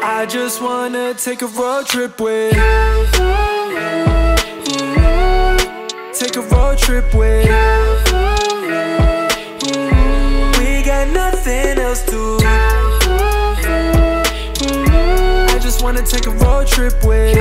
I just wanna take a road trip with Take a road trip with We got nothing else to do. I just wanna take a road trip with